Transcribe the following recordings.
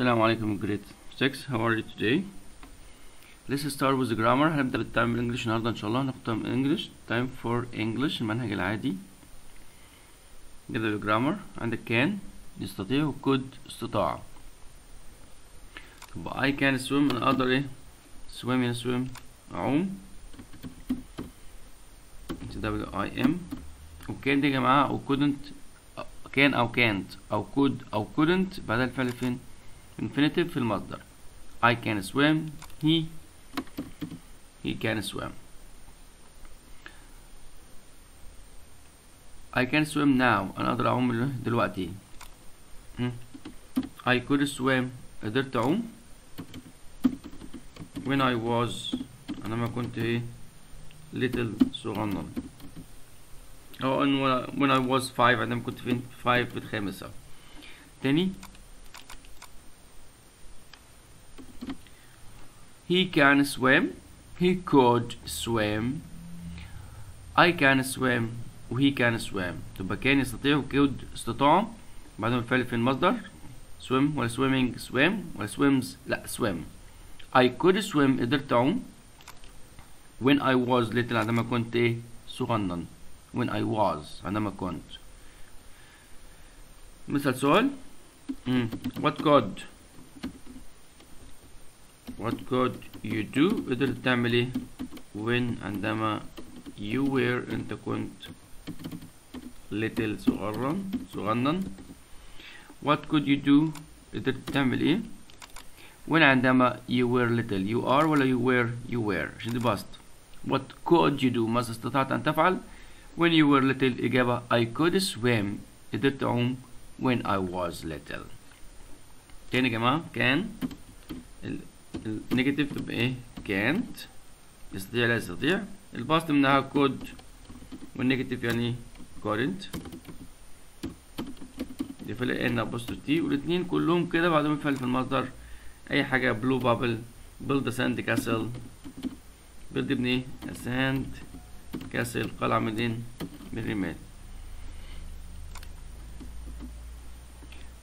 السلام عليكم grade 6 how are you today? Let's with the grammar. هنبدأ بالتايم الإنجليش النهاردة إن شاء الله. هناخد تايم انجليش time for english المنهج العادي. نبدأ بالجرامر عندك كان يستطيع و could استطاع طب I can swim. أنا أقدر إيه؟ swim يعني swim. أعوم. ده I am وكان دي يا جماعة couldn't. كان أو can't. أو could أو couldn't. بعدها الفعل فين؟ Infinitive في المصدر I can swim he he can swim I can swim now أنا أقدر أعوم دلوقتي? I could swim قدرت أعوم when I was أنا ما كنت إيه little صغنن أن when I was five عندما كنت فين five في الخامسة تاني He can swim. He could swim. I can swim. وهي can swim. تبقى كان يستطيع و could استطاع. بعدهم الفعل في المصدر. swim ولا swimming swim ولا swims لا swim. I could swim قدرت أعوم. When I was little عندما كنت إيه صغنن. When I was عندما كنت. مثل سؤال. Mm. What could What could you do قدرت تعمل ايه when عندما you were انت كنت little صغرن صغنن What could you do قدرت تعمل ايه when عندما you were little you are ولا you were you were عشان دي past What could you do ماذا استطعت أن تفعل when you were little إجابة I could swim قدرت أعوم when I was little تاني يا جماعة كان النيجاتيف تبقى إيه؟ كانت. يستطيع لا يستطيع. الباست منها كود والنيجاتيف يعني كورنت. يفرق إن بوست تي والاثنين كلهم كده بعدهم يفعل في المصدر أي حاجة. بلو بابل بيلد ساند كاسل بيلد ابن إيه؟ ساند كاسل قلعة منين من الرمال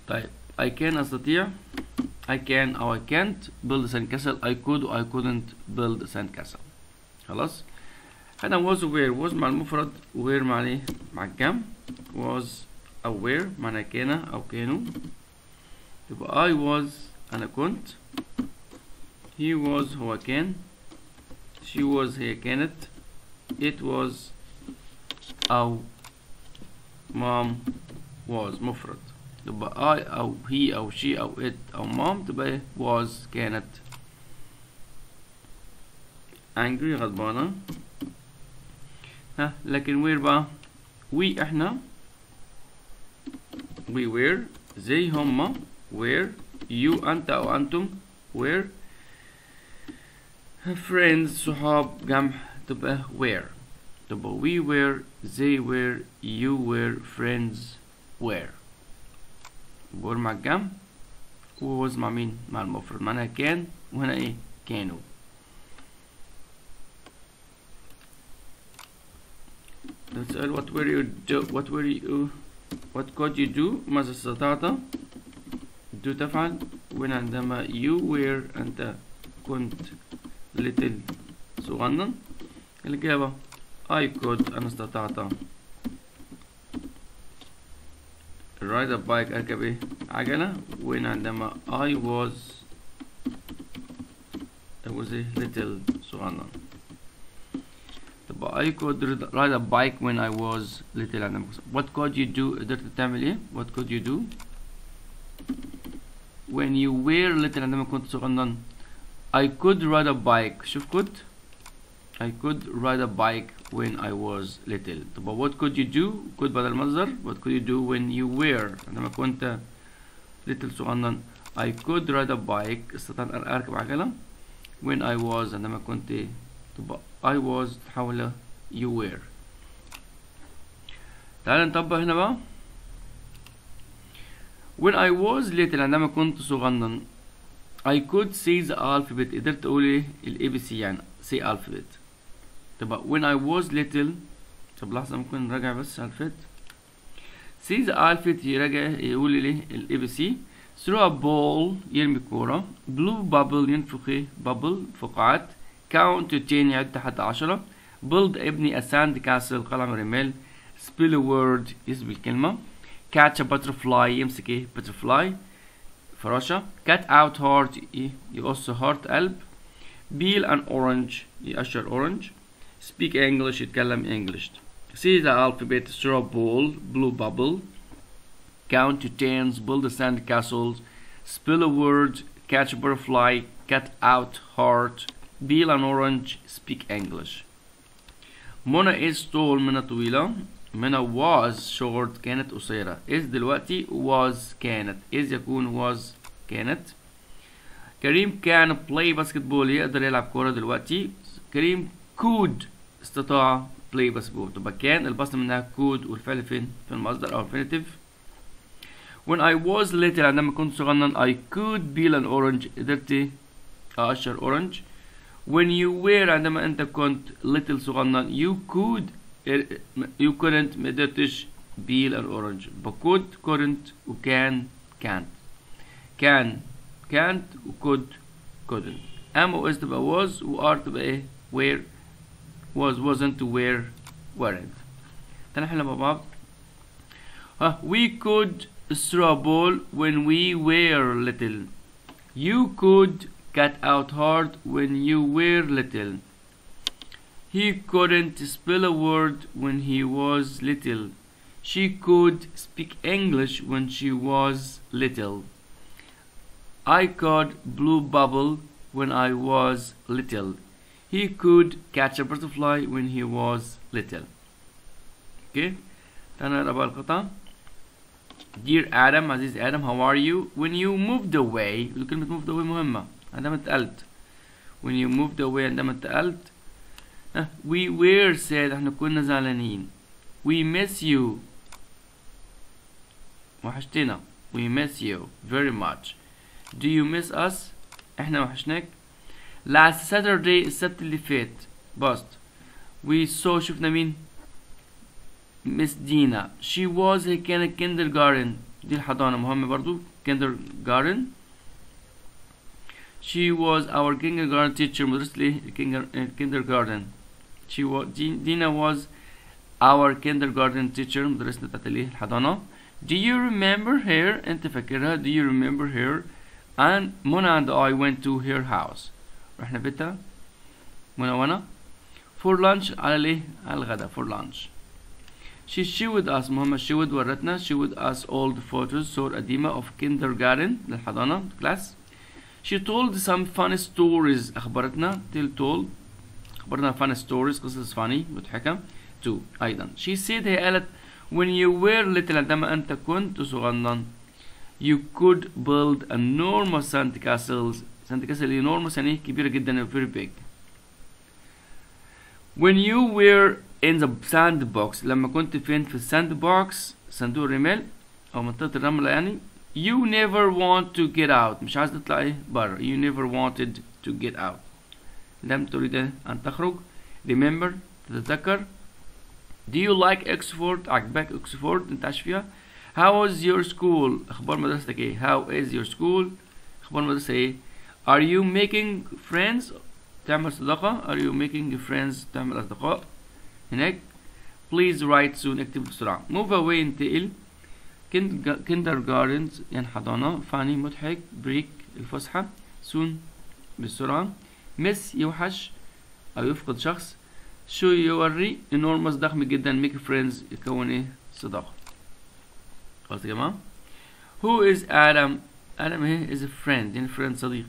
طيب اي كان أستطيع I can أو I can't build a sandcastle I could or I couldn't build a sandcastle خلاص هنا was where was مع المفرد where مع ايه مع الجمع was أو where معنى كان أو كانوا يبقى I was أنا كنت he was هو كان she was هي كانت it was أو mom was مفرد تبقى I أو he أو she أو it أو mom تبقى was كانت angry غضبانة ها لكن where بقى we إحنا we were زي هما were you أنت أو أنتم were friends صحاب جمع تبقى were تبقى we were they were you were friends were بقول مع الجمع ووز مع مين؟ مع المفرد معناها كان وهنا إيه؟ كانوا. السؤال what were you do? What were you what could you do? ماذا استطعت. Do تفعل. When عندما you were أنت كنت. Little. صغنن. الإجابة I could. أنا استطعت. ride a bike أركب إيه عجلة when عندما I was I was a little صغنن طب I could ride a bike when I was little عندما what could you do قدرت تعمل إيه what could you do when you were little عندما كنت صغنن I could ride a bike شوف could I could ride a bike when I was little طب what could you do could بدل مصدر what could you do when you were عندما كنت little صغنن I could ride a bike استطعت أن أركب عجلة when I was عندما كنت طب I was تحول you were تعال نطبق هنا بقى when I was little عندما كنت صغنن I could say the alphabet قدرت أقول إيه ال ABC يعني say alphabet طب when I was little طب لحظة ممكن نراجع بس see the alphabet يراجع يقول لي ال ABC throw a ball يرمي كورة blue bubble ينفخ إيه bubble فقاعات count to 10 يعد حتى عشرة build ابني a sand castle قلعة رمال spell a word يسبي الكلمة catch a butterfly يمسك إيه butterfly فراشة cut out heart إيه يقص heart قلب peel an orange يقشر orange speak English يتكلم English see the alphabet throw a ball blue bubble count to tens build a sand castles spell a word catch a butterfly cut out heart peel an orange speak English منى is tall منى طويلة منى was short كانت قصيرة is دلوقتي was كانت is يكون was كانت كريم كان play basketball يقدر يلعب كورة دلوقتي كريم could استطاع play basketball تبقى كان البصل منها could والفعل فين في المصدر أو infinitive when I was little عندما كنت صغنن I could peel an orange قدرت أقشر orange when you were عندما أنت كنت little صغنن you could you couldn't ما قدرتش peel an orange but could couldn't وكان can't can can't و could couldn't am و is تبقى was و are تبقى إيه where was wasn't where weren't تعالى نحل مع بعض ها we could throw a ball when we were little you could cut out hard when you were little he couldn't spell a word when he was little she could speak English when she was little I caught blue bubble when I was little. He could catch a butterfly when he was little. Okay. تعالى نقرا بقى القطعة. Dear Adam, عزيز Adam, how are you? When you moved away, كلمة moved away مهمة. عندما انتقلت. When you moved away عندما انتقلت. We were sad احنا كنا زعلانين. We miss you. وحشتنا. We miss you very much. Do you miss us؟ احنا وحشناك last Saturday السبت اللي فات باست we saw شفنا مين مس دينا she was هي كانت kindergarten دي الحضانة مهمة برضو kindergarten she was our kindergarten teacher مدرسة ايه kindergarten she was دينا was our kindergarten teacher مدرسة بتاعت الايه الحضانة do you remember her انت فاكرها do you remember her and Mona and I went to her house رحنا بيتها منى وانا for lunch على ليه على الغدا for lunch she showed us مهمة showed ورتنا showed us all the photos صور قديمة of kindergarten للحضانة class she told some funny stories أخبرتنا tell told أخبرنا funny stories قصص funny مضحكة too أيضا she said هي قالت when you were little عندما أنت كنت صغنن you could build enormous sand castles sand castle enormous يعني كبيرة جدا very big when you were in the sandbox لما كنت فين في الساندبوكس صندوق الرمال أو منطقة الرملة يعني you never want to get out مش عايز تطلع ايه برا you never wanted to get out لم تريد أن تخرج remember تتذكر do you like Oxford عجبك Oxford انت عايش فيها How is your school؟ أخبار مدرستك إيه؟ How is your school؟ أخبار المدرسة إيه؟ Are you making friends؟ تعمل صداقة؟ Are you making friends؟ تعمل أصدقاء؟ هناك Please write soon اكتب بسرعة Move away انتقل kindergarten يعني حضانة فاني مضحك بريك الفسحة soon بسرعة miss يوحش أو يفقد شخص show يوري enormous ضخم جدا make friends يكون إيه؟ صداقة خلاص يا جماعة Who is Adam Adam is a friend يعني friend صديق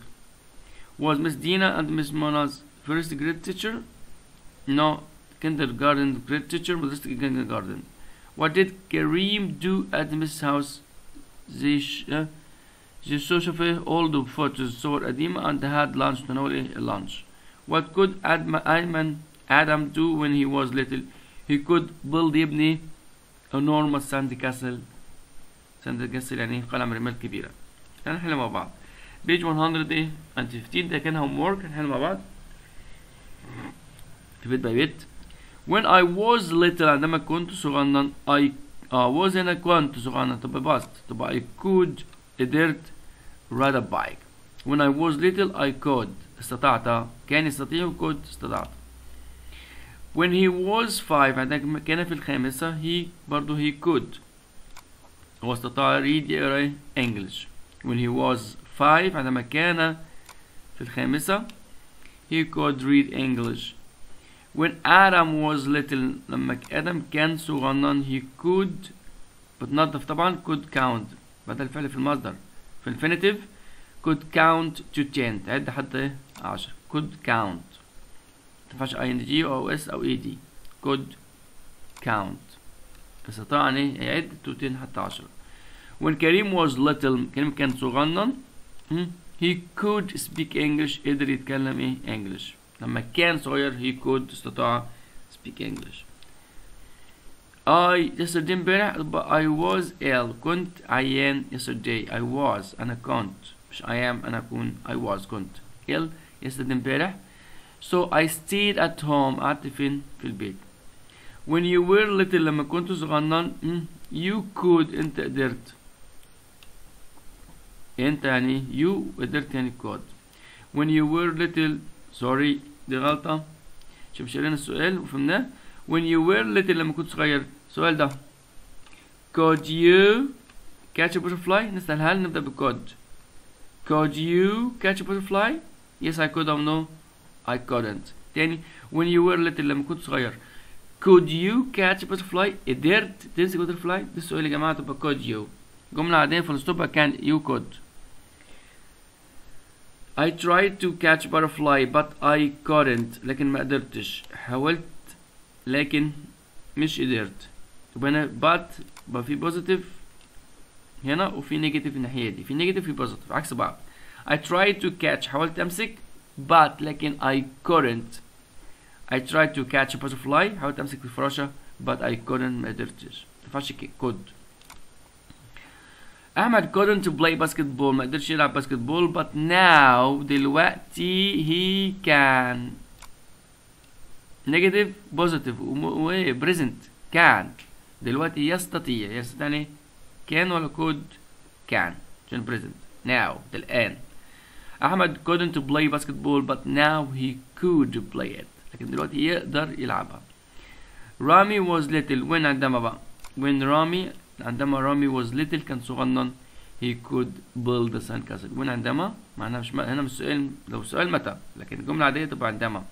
Was Miss Dina and Miss Mona's first grade teacher No kindergarten grade teacher مدرسة kindergarten What did Kareem do at Miss house they uh, they saw شاف all the photos صور قديمة and had lunch تناول ايه lunch What could Adam Adam do when he was little He could build يبني enormous sand castle ساند كاسل يعني قلم رمال كبيرة هنحل مع بعض بيج 100 ايه and 15 ده كان هوم وورك هنحل مع بعض في بيت باي بيت when I was little عندما كنت صغنن I uh, was هنا كنت صغنن تبقى باست تبقى I could قدرت ride a bike when I was little I could استطعت كان يستطيع could استطعت when he was five عندما كان في الخامسة he برضو he could هو استطاع read يقرأ English when he was five عندما كان في الخامسة he could read English when Adam was little لما آدم كان صغنن he could بتنظف طبعا could count بدل الفعل في المصدر في infinitive could count to 10 تعد حتى 10 could count متنفعش ing أو اس أو ed could count استطاع ان يعد to 10 حتى 10 when Karim was little كريم كان صغنن he could speak English قدر يتكلم ايه English لما كان صغير he could استطاع speak English I yesterday امبارح I was ill كنت عيان yesterday I was أنا كنت مش I am أنا أكون I was كنت ill yesterday امبارح so I stayed at home قعدت فين في البيت when you were little لما كنت صغنن you could أنت قدرت أنت يعني you قدرت يعني could when you were little sorry دي غلطة شوف شرينا السؤال وفهمناه when you were little لما كنت صغير السؤال ده could you catch a butterfly نسألها هل نبدأ بcould could you catch a butterfly yes I could or no I couldn't تاني when you were little لما كنت صغير could you catch a butterfly قدرت تمسك butterfly ده السؤال يا جماعة تبقى could you جملة عادية فنستوبها كان you could I tried to catch butterfly but I couldn't لكن ما قدرتش حاولت لكن مش قدرت يبقى هنا but يبقى في positive هنا وفي negative الناحية دي في negative في positive عكس بعض I tried to catch حاولت أمسك but لكن I couldn't I tried to catch a butterfly حاولت أمسك الفراشة but I couldn't ما قدرتش ما ينفعش could أحمد couldn't play basketball ما قدرش يلعب باسكتبول but now دلوقتي he can negative positive و present can دلوقتي يستطيع يستطيع يعني can ولا could can عشان present now الآن أحمد couldn't play basketball but now he could play it لكن دلوقتي يقدر يلعبها رامي was little when عندما بقى when رامي عندما رامي was little كان صغنن. He could build a sandcastle. when عندما؟ معناها مش هنا مش سؤال لو سؤال متى؟ لكن الجملة العادية تبقى عندما.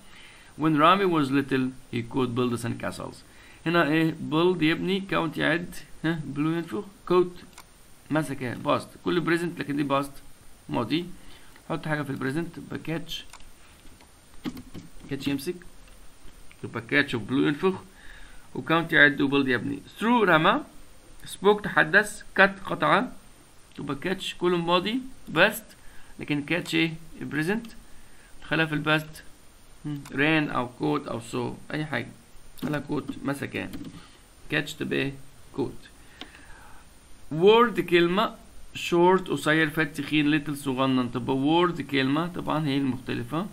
When رامي was little he could build a sandcastles. هنا إيه؟ build يبني count يعد. ها؟ بلو ينفخ كوت مسك باست كل بريزنت لكن دي باست ماضي حط حاجة في البريزنت يبقى كاتش يمسك. يبقى كاتش وبلو ينفخ. وكاونت يعد وبيلد يبني. ثرو رمى. سبوك تحدث كات قطع تبقى كاتش كله ماضي باست لكن كاتش إيه؟ بريزنت. خليها في الباست ران أو كوت أو سو أي حاجة. خليها كوت مسكان كاتش تبقى إيه كوت. وورد كلمة شورت قصير فات تخين ليتل صغنن. تبقى وورد كلمة طبعا هي المختلفة.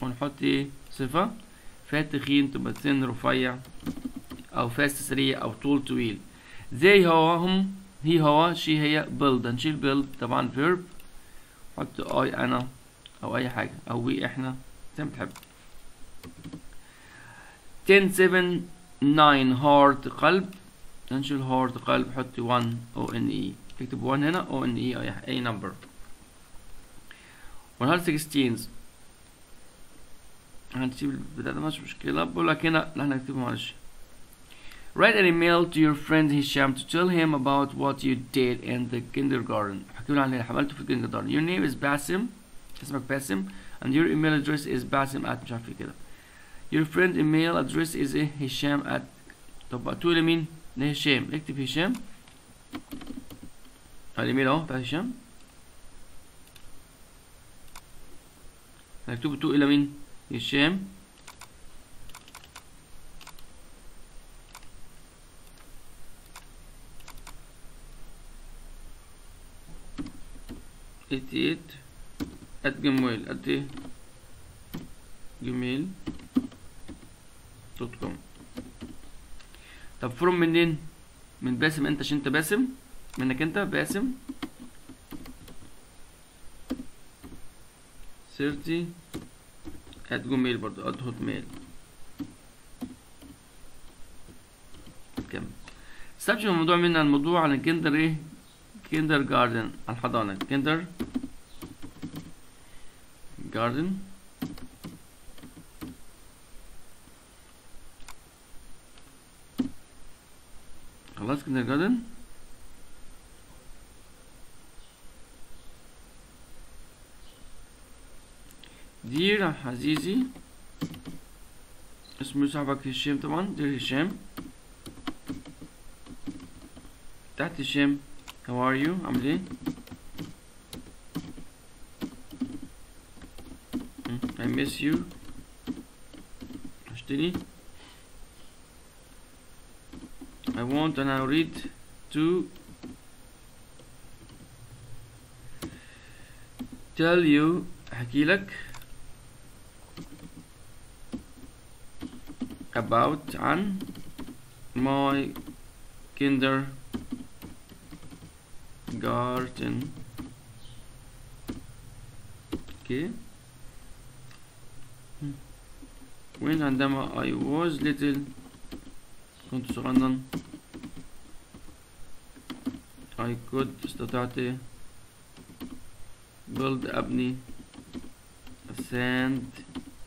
ونحط إيه؟ صفة. فات تخين تبقى سن رفيع. أو فاست سريع أو طول طويل. زي هو هم هي هو شي هي build. هنشيل build طبعا verb. حط اي أنا أو أي حاجة أو وي إحنا زي ما تحب 10 7 9 heart قلب. هنشيل heart قلب حط 1 أو ان اي تكتب 1 هنا أو ان أي أي اي نمبر 116 هنسيب البتاع ده مش مشكلة. بقول لك هنا لا هنكتبه معلش. Write an email to your friend Hisham to tell him about what you did in the kindergarten. احكي له عن اللي عملته في الكيندرجارتن. Your name is Basim. اسمك باسم. And your email address is basim at مش عارف ايه كده. Your friend email address is ايه هشام at طب هتقول لمين؟ لهشام. اكتب هشام. الايميل اهو بتاع هشام. هنكتبه تو الى مين؟ هشام 88 at gmail قد إيه جميل دوت طب فروم منين؟ من باسم انت عشان انت باسم؟ منك انت باسم؟ 30 at gmail برضو at hotmail. كمل. استبشر الموضوع من الموضوع على الجندر إيه؟ كندر جاردن الحضانة كندر جاردن خلاص كندر جاردن دير عزيزي اسمه صاحبك هشام طبعا دير هشام تحت هشام How are you, Amri? Hmm, I miss you. Ashtini. I want and I read to tell you Hakilak about an my kinder kindergarten okay when عندما I was little كنت صغنن I could استطعت build أبني a sand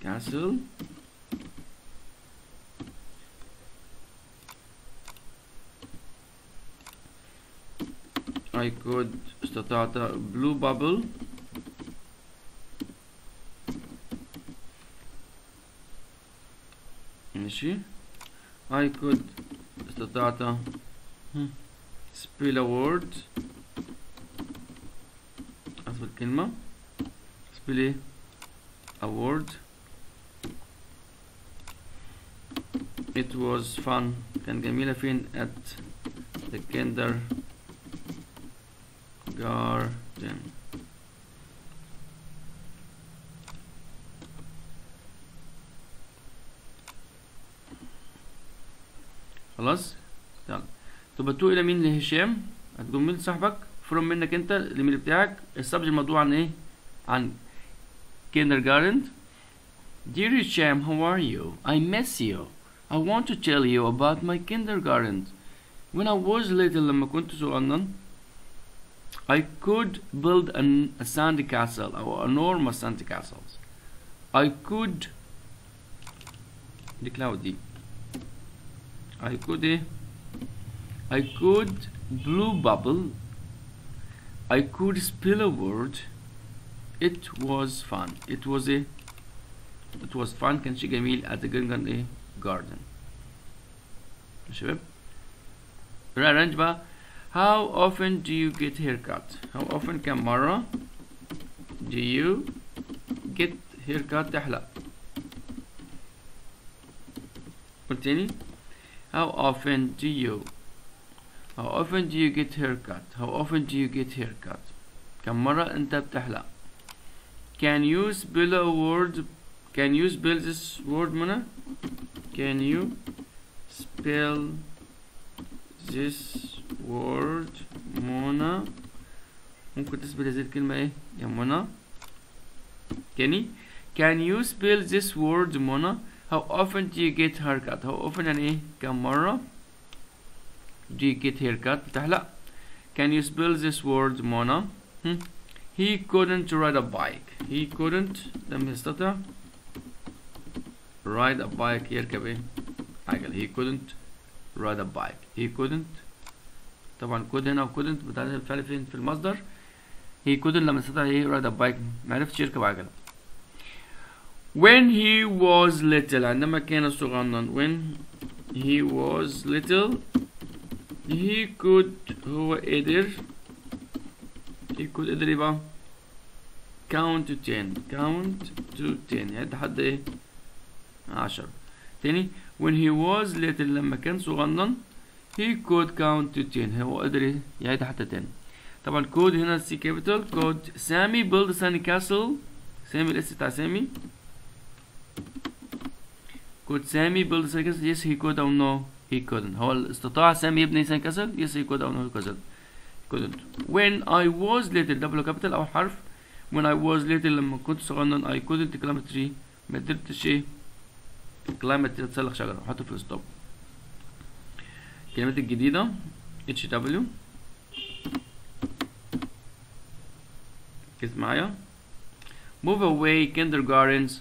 castle I could استطعت blue bubble ماشي I could استطعت هم، spell a word أصل الكلمة spell إيه a word it was fun كان جميلة فين at the kindergarten خلاص يلا تبقى تو الى مين لهشام هتقوم مين صاحبك فروم منك انت الايميل بتاعك السبجكت الموضوع عن ايه عن kindergarten Dear Hisham, how are you? I miss you. I want to tell you about my kindergarten. When I was little لما كنت صغنن I could build an, a sand castle or enormous sand castles. I could دي cloud دي I could eh, I could blue bubble I could spill a word it was fun it was a it was fun كان شيء جميل at the garden ايه garden يا شباب rearrange بقى how often do you get haircut how often كم مرة do you get haircut تحلق قلت تاني how often do you how often do you get haircut how often do you get haircut كم مرة انت بتحلق can you spell a word can you spell this word منى can you spell this word منى ممكن تسبل هذه الكلمة ايه يا منى تاني can you spell this word منى how often do you get haircut how often يعني ايه كم مرة do you get haircut بتحلق can you spell this word منى هم؟ he couldn't ride a bike he couldn't لم يستطع ride a bike يركب ايه عجل he couldn't ride a bike he couldn't طبعا كود هنا وكودنت بتعرف الفعل فين؟ في المصدر. هي كودن لما استطاع إيه رايد اب بايك. ما عرفتش يركب عجلة. When he was little عندما كان صغنن when he was little he could هو قدر. He could قدر يبقى count to 10 count to 10 يعد حد إيه؟ 10 تاني when he was little لما كان صغنن هي كود كاونت 10 هو قدر يعيد حتى 10 طبعا كود هنا سي كابيتال كود سامي بيلد ساني كاسل سامي الاس بتاع سامي كود سامي بيلد ساني كاسل يس هي كود أو نو هي كودنت هو استطاع سامي يبني ساني كاسل يس هي كود أو نو هي كودنت وين اي ووز ليتل دبل كابيتال أو حرف. وين اي ووز ليتل لما كنت صغنن اي كودنت كلامتري ما قدرتش إيه؟ كلامتري أتسلخ شجرة حطه في الستوب الكلمات الجديدة HW ركز معايا؟ Move away kindergartens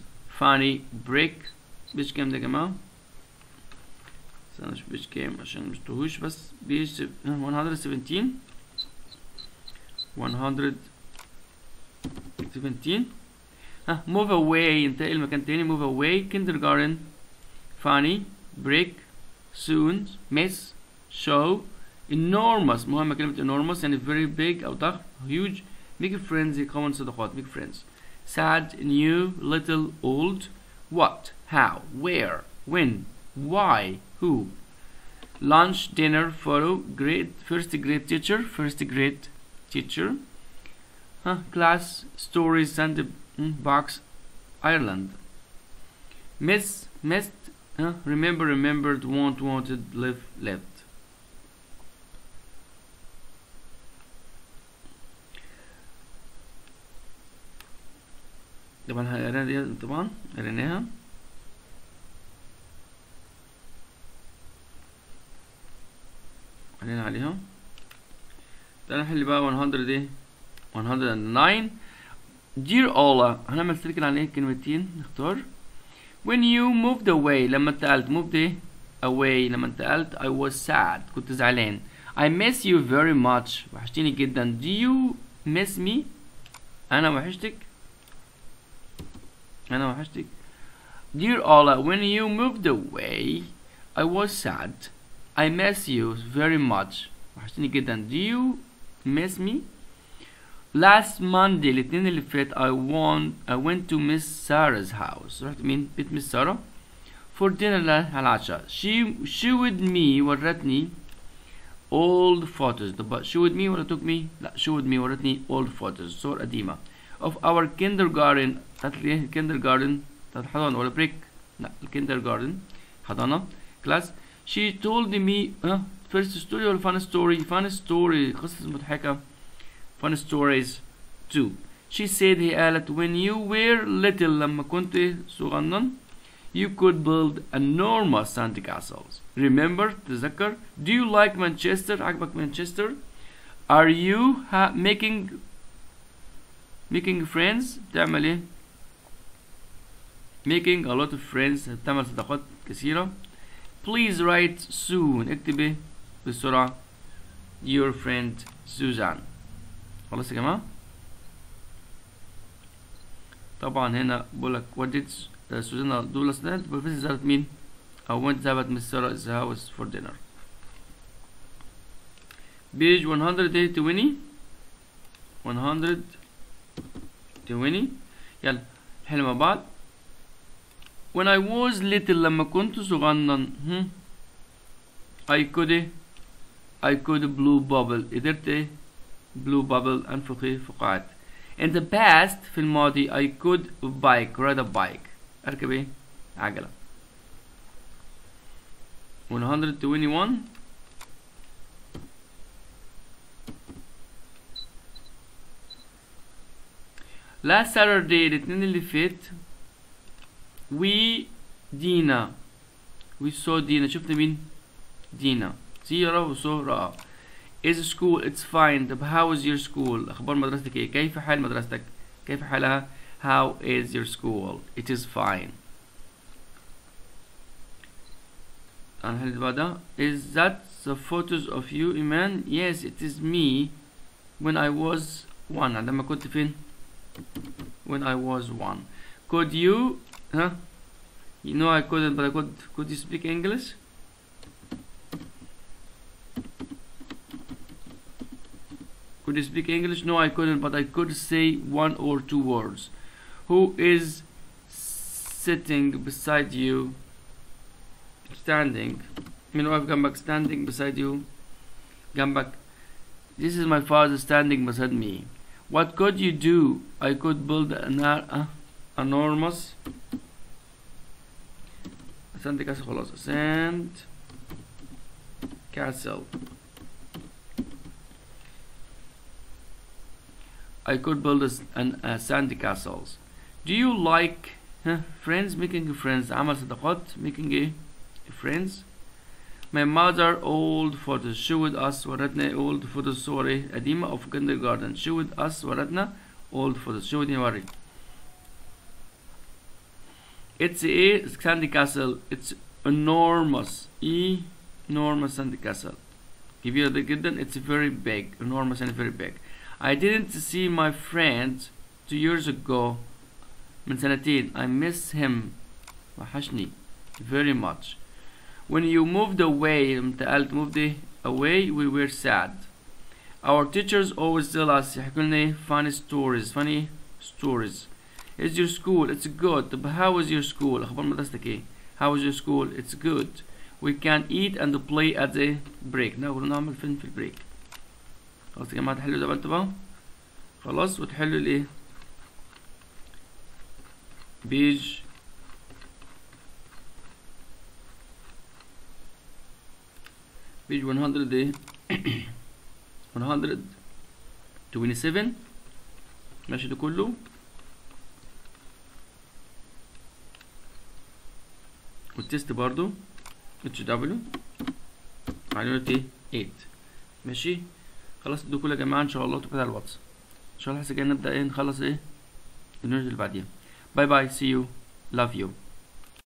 funny break. بيش كام ده يا جماعة. استنى أشوف بيش كام عشان مش تهوش بس. بيش 117 117 ها move away. انتقل مكان تاني. move away. kindergarten funny break. soon. miss. show enormous مهمة كلمة enormous يعني very big أو ضخم huge make friends يكون صداقات make friends sad new little old what how where when why who lunch dinner follow grade first grade teacher first grade teacher huh? class stories sand box Ireland miss missed huh? remember remembered want wanted live lived طبعا هنقراها دي طبعا قريناها قرينا عليها. تعالى نحل بقى 100 دي. 109 Dear Ola هنعمل سيركل عليه كلمتين نختار. When you moved away لما انتقلت. Moved إيه؟ Away. لما انتقلت I was sad. كنت زعلان. I miss you very much. وحشتيني جدا. Do you miss me أنا وحشتك. أنا وحشتك Dear Ola when you moved away I was sad I miss you very much وحشتني جدا Do you miss me Last Monday الاثنين اللي فات I want I went to Miss Sarah's house رحت مين بيت مس سارة for dinner على العشاء she showed me ورتني old photos طب showed me ولا took me لا showed me ورتني old photos صور قديمة of our kindergarten بتاعت الايه kindergarten بتاعت الحضانة ولا break لا kindergarten حضانة class she told me uh, first story ولا fun story fun story قصة مضحكة fun stories too she said هي قالت when you were little لما كنت صغنن you could build enormous sand castles remember تذكر do you like Manchester عجبك Manchester are you making making friends بتعمل إيه? Making a lot of friends بتعمل صداقات كثيرة. Please write soon. اكتب إيه؟ بسرعة. Your friend Susan خلاص يا جماعة؟ طبعا هنا بقول لك وديت سوزانا دول سنات بروفيسور زارت مين أو وانت ذهبت مس سارة is house for dinner. Page 120 120 يلا نحل مع بعض when I was little لما كنت صغنن هم I could I could blue bubble قدرت إيه blue bubble انفخ إيه فقاعات in the past في الماضي I could bike ride a bike اركب إيه عجلة 121 last Saturday الاثنين اللي فات we دينا we saw دينا شفنا مين دينا زيرة وسو رأى is school it's fine طب how is your school اخبار مدرستك ايه كيف حال مدرستك كيف حالها how is your school it is fine الحل اللي بعدها is that the photos of you Iman yes it is me when I was one عندما كنت فين when I was one could you huh you know I couldn't but I could could you speak English Could you speak English? No, I couldn't, but I could say one or two words. Who is sitting beside you? Standing. You know, I've come back standing beside you. Come back. This is my father standing beside me. What could you do? I could build an uh, enormous sand castle خلاص sand castle I could build a, an, a sand castles do you like huh, friends making friends عمل صداقات making ايه friends my mother old photos showed us ورتنا old photos صور ايه قديمة of kindergarten showed us ورتنا old photos showed وري it's a sandy castle it's enormous enormous sandy castle كبيرة جدا it's very big enormous and very big I didn't see my friend two years ago من سنتين I miss him وحشني very much when you moved away انتقلت moved away we were sad our teachers always tell us يحكوا لنا funny stories funny stories is your school it's good طب how is your school اخبار مدرستك ايه how is your school it's good we can eat and play at the break نقول نعمل فين في البريك خلاص يا جماعه تحلوا ده بقى انتوا بقى خلاص وتحلوا الايه بيج بيج 100 إيه 127 ماشي ده كله والتست برضو اتش دبليو علامة إيه 8 ماشي خلاص ده كله يا جماعة إن شاء الله تبقى على الواتس إن شاء الله الحصة الجاية نبدأ إيه نخلص إيه اليونت اللي بعديها باي باي سي يو لاف يو